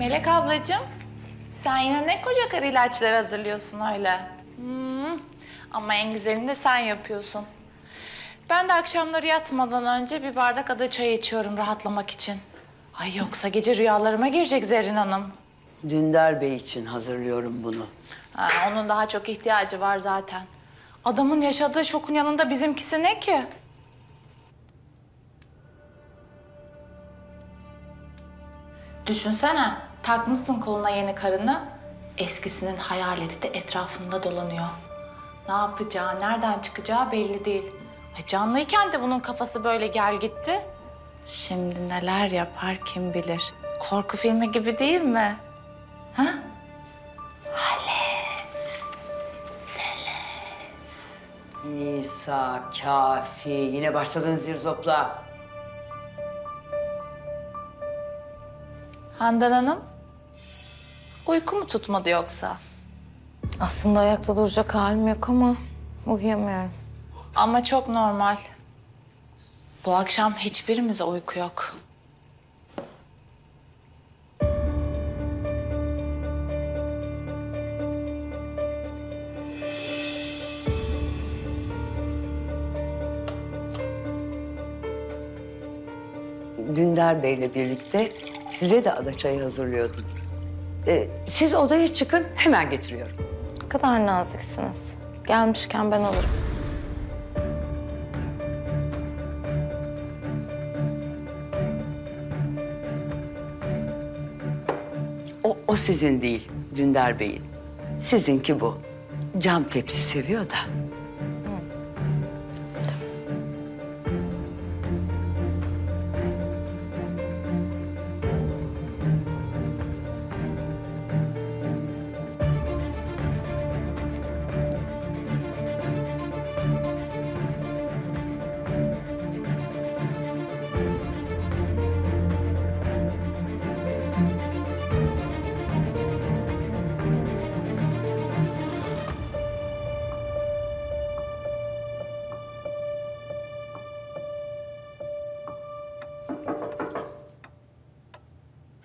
Melek ablacığım, sen yine ne koca karı ilaçları hazırlıyorsun öyle? Hmm, ama en güzelini de sen yapıyorsun. Ben de akşamları yatmadan önce bir bardak ada çayı içiyorum rahatlamak için. Ay yoksa gece rüyalarıma girecek Zerrin Hanım. Dündar Bey için hazırlıyorum bunu. Ha, onun daha çok ihtiyacı var zaten. Adamın yaşadığı şokun yanında bizimkisi ne ki? Düşünsene, takmışsın koluna yeni karını. Eskisinin hayaleti de etrafında dolanıyor. Ne yapacağı, nereden çıkacağı belli değil. Ay canlıyken de bunun kafası böyle gel gitti. Şimdi neler yapar kim bilir. Korku filmi gibi değil mi? Ha? Nisa, kafi. Yine başladın zirzopla. Handan Hanım, uyku mu tutmadı yoksa? Aslında ayakta duracak halim yok ama uyuyamıyorum. Ama çok normal. Bu akşam hiçbirimize uyku yok. Dündar Bey'le birlikte size de ada çayı hazırlıyordum. Ee, siz odaya çıkın, hemen getiriyorum. Ne kadar naziksiniz. Gelmişken ben alırım. O, o sizin değil, Dündar Bey'in. Sizinki bu. Cam tepsi seviyor da.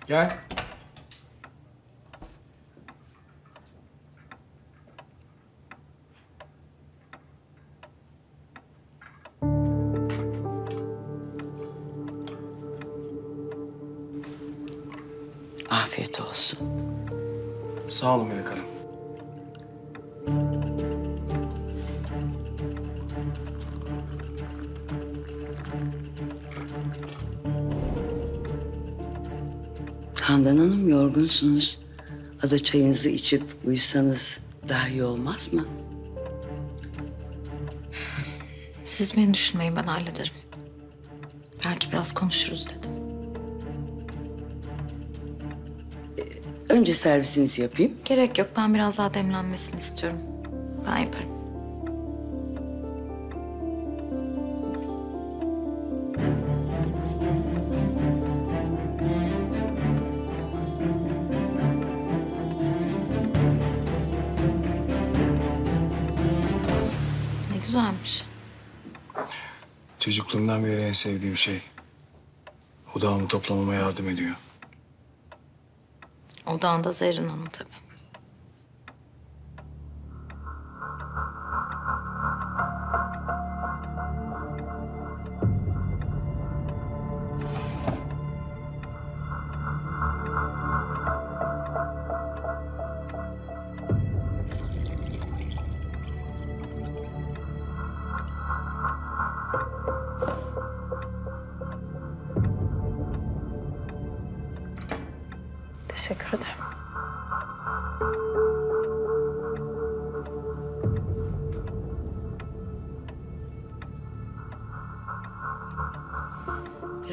Gel. Afiyet olsun. Sağ olun Melek Hanım. Handan Hanım yorgunsunuz. Ada çayınızı içip uyusanız daha iyi olmaz mı? Siz beni düşünmeyin ben hallederim. Belki biraz konuşuruz dedim. Önce servisinizi yapayım. Gerek yok ben biraz daha demlenmesini istiyorum. Ben yaparım. Güzelmiş. Çocukluğumdan beri en sevdiğim şey. Odağımı toplamama yardım ediyor. Odağında Zerrin Hanım tabii.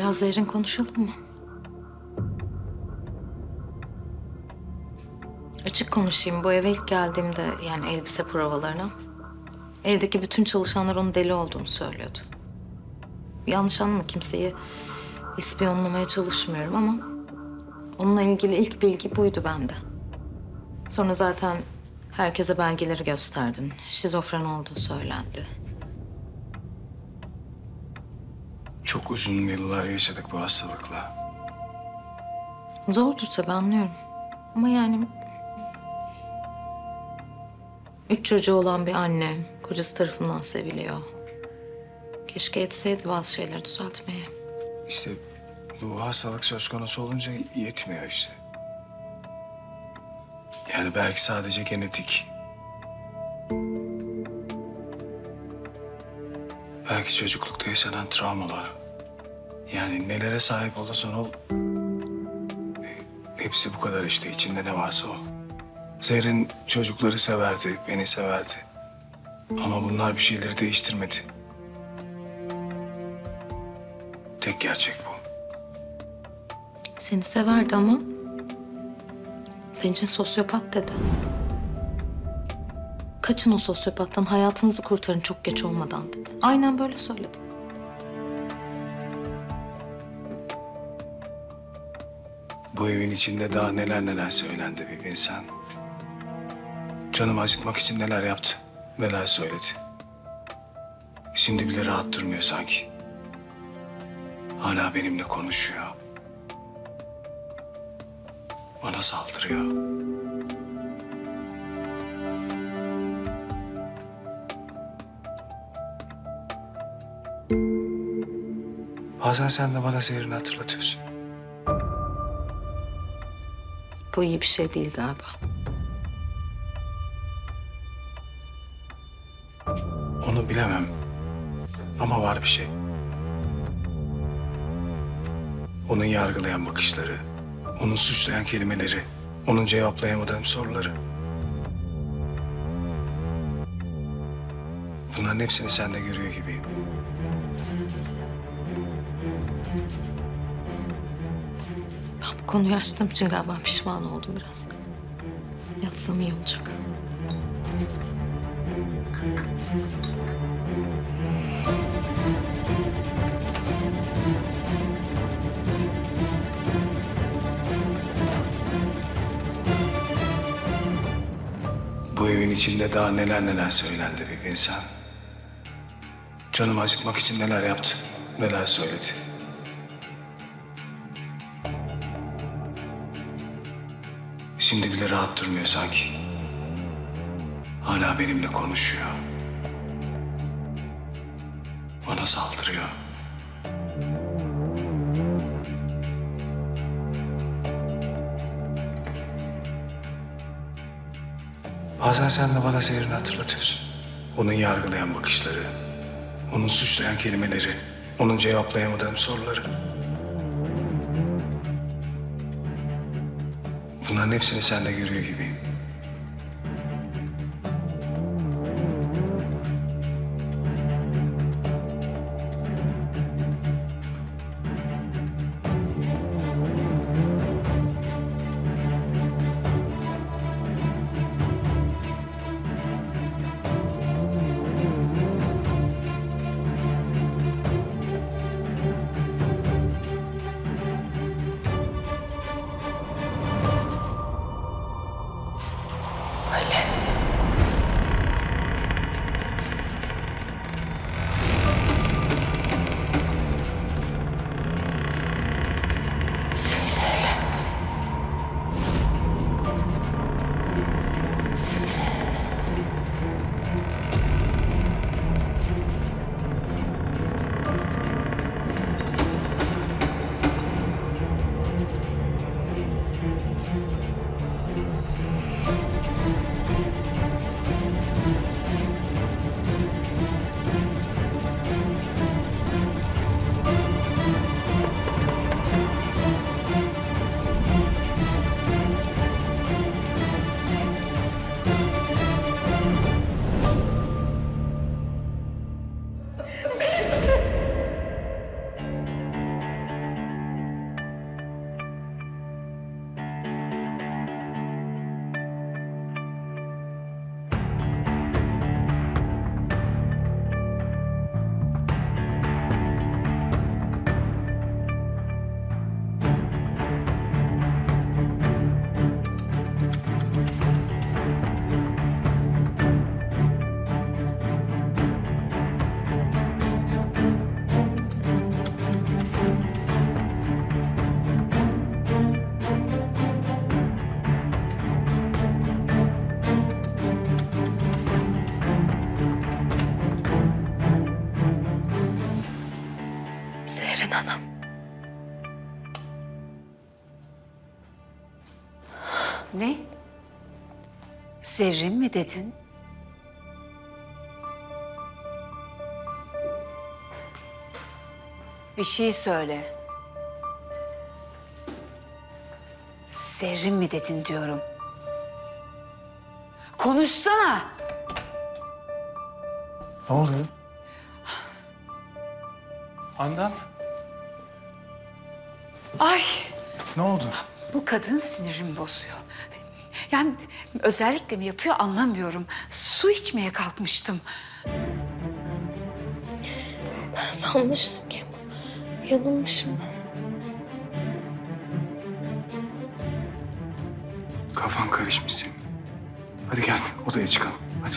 Biraz Zerrin konuşalım mı? Açık konuşayım. Bu eve ilk geldiğimde yani elbise provalarına... ...evdeki bütün çalışanlar onun deli olduğunu söylüyordu. Yanlış anlama kimseyi ispiyonlamaya çalışmıyorum ama... ...onunla ilgili ilk bilgi buydu bende. Sonra zaten herkese belgeleri gösterdin. Şizofren olduğu söylendi. Çok uzun yıllar yaşadık bu hastalıkla. Zordur tabii anlıyorum. Ama yani... Üç çocuğu olan bir anne, kocası tarafından seviliyor. Keşke etseydi bazı şeyleri düzeltmeye. İşte bu hastalık söz konusu olunca yetmiyor işte. Yani belki sadece genetik. Belki çocuklukta yaşanan travmalar. Yani nelere sahip olursan ol... e, Hepsi bu kadar işte içinde ne varsa o. Zerrin çocukları severdi, beni severdi. Ama bunlar bir şeyleri değiştirmedi. Tek gerçek bu. Seni severdi ama... Senin için sosyopat dedi. Kaçın o sosyopattan, hayatınızı kurtarın çok geç olmadan dedi. Aynen böyle söyledi. Bu evin içinde daha neler neler söylendi bir insan. Canımı acıtmak için neler yaptı, neler söyledi. Şimdi bile rahat durmuyor sanki. Hala benimle konuşuyor. Bana saldırıyor. Bazen sen de bana seyrini hatırlatıyorsun. Bu iyi bir şey değil galiba. Onu bilemem. Ama var bir şey. Onun yargılayan bakışları, onun suçlayan kelimeleri, onun cevaplayamadığım soruları. Bunların hepsini sen de görüyor gibiyim. Konuyu açtığım için galiba pişman oldum biraz. Yatsam iyi olacak. Bu evin içinde daha neler neler söylendi bir insan. Canımı acıtmak için neler yaptı, neler söyledi. Şimdi bile rahat durmuyor sanki. Hala benimle konuşuyor. Bana saldırıyor. Bazen sen de bana seyrini hatırlatıyorsun. Onun yargılayan bakışları, onun suçlayan kelimeleri, onun cevaplayamadığım soruları. Bunların hepsini sen de görüyor gibiyim. Zerrin mi dedin? Bir şey söyle. Zerrin mi dedin diyorum. Konuşsana. Ne oluyor? Handan Ay ne oldu? bu kadın sinirimi bozuyor. Yani özellikle mi yapıyor anlamıyorum. Su içmeye kalkmıştım. Ben sanmıştım ki. Yanılmışım. Kafan karışmış senin. Hadi gel odaya çıkalım hadi.